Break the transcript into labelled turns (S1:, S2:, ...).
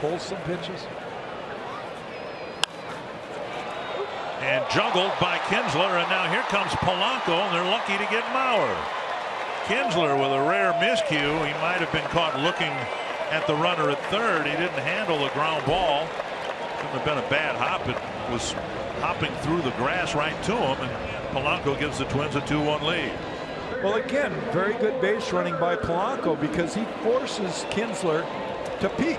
S1: Pulls some pitches.
S2: And juggled by Kinsler, and now here comes Polanco, and they're lucky to get Mauer. Kinsler with a rare miscue. He might have been caught looking at the runner at third. He didn't handle the ground ball. Couldn't have been a bad hop. It was hopping through the grass right to him, and Polanco gives the Twins a 2-1 lead.
S1: Well, again, very good base running by Polanco because he forces Kinsler to peek.